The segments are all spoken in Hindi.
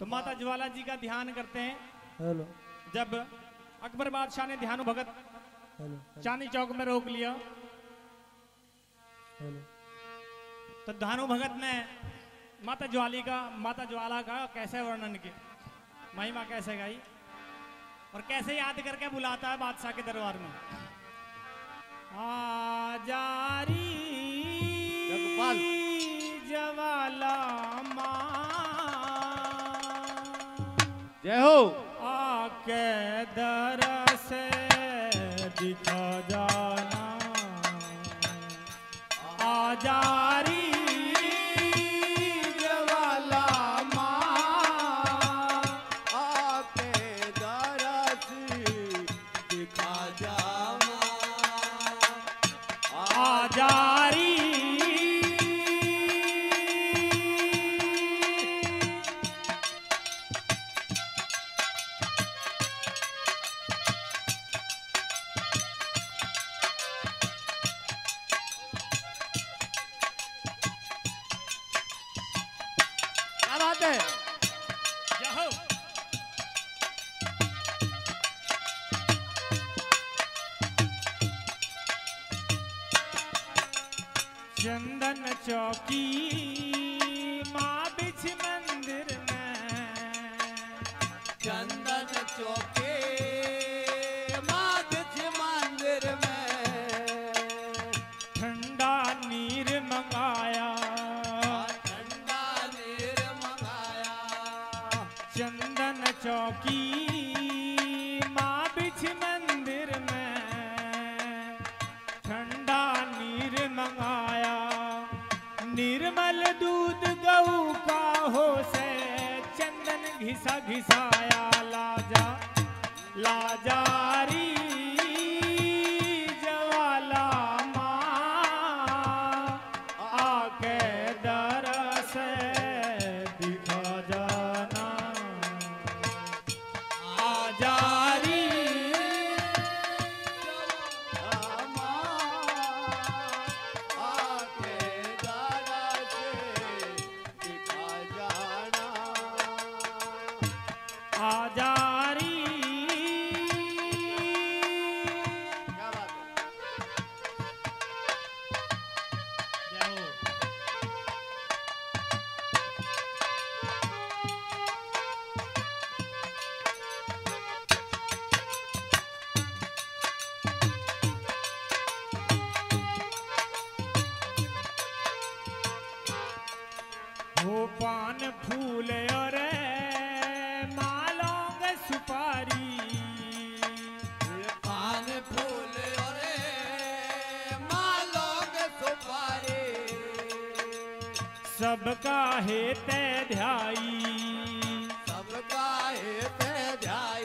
तो माता ज्वाला जी का ध्यान करते हैं। हेलो। जब अकबर बादशाह ने ध्यानु भगत हेलो। चांदी चौक में रोक लिया। हेलो। तो धानु भगत ने माता ज्वाली का माता ज्वाला का कैसे वर्णन किया? महिमा कैसे गाई? और कैसे याद करके बुलाता है बादशाह के दरबार में? आजारी जगपाल। जय हो। आके दर से दिखा जाना। आ ज्वाला क्या हैं चंदन चौकी माँ बिछ मंदिर में। चंदन चौके चंदन चौकी, माँ बिछ मंदिर में। ठंडा नीर मंगाया, निर्मल दूध गऊ का हो से चंदन घिसा घिसाया, लाजा लाजारी सबका हेते ध्याई। सबका हेत ध्याई।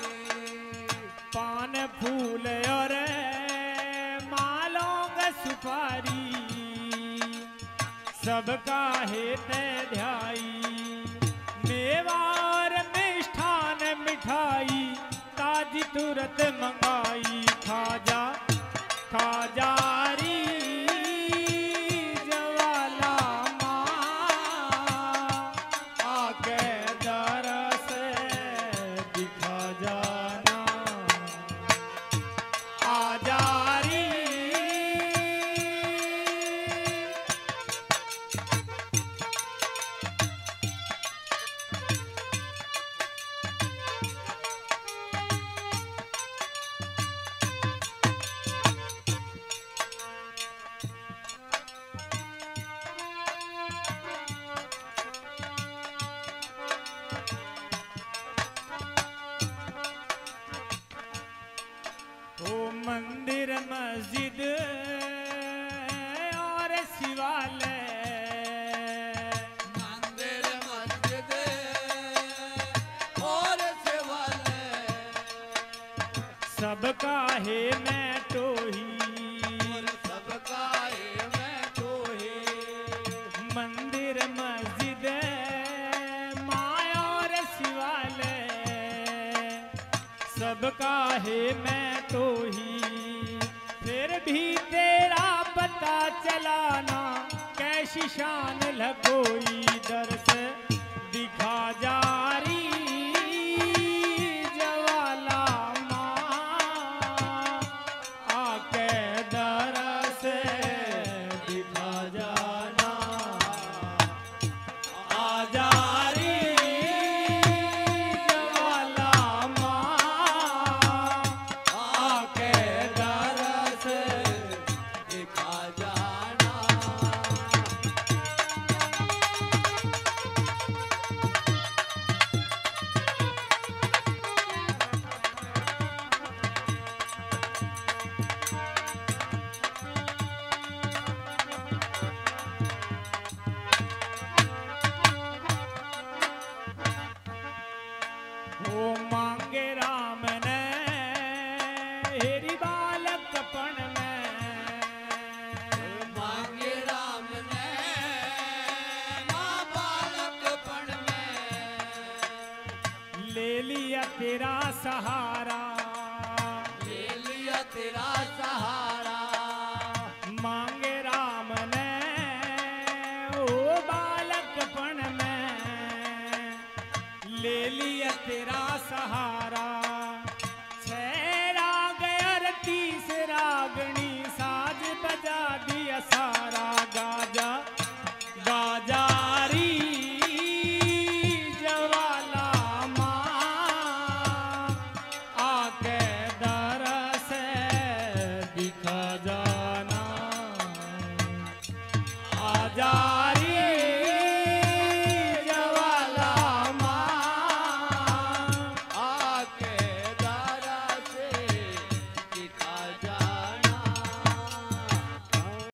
पान फूल और मालों सुपारी। सबका हेते ध्याई। मेवा और मिष्ठान मिठाई ताजी तुरत मंगाई। मंदिर मस्जिद और शिवालय। मंदिर मस्जिद और शिवालय। सबका है मैं तो ही। सबका है मैं तो ही। मंदिर मस्जिद माया और शिवालय। सबका है मैं तो ही। भी तेरा पता चलाना कैसी शान लगोई दर तेरा सहारा। ले लिया तेरा सहारा। मांगे राम ने ओ बालकपण में। ले लिया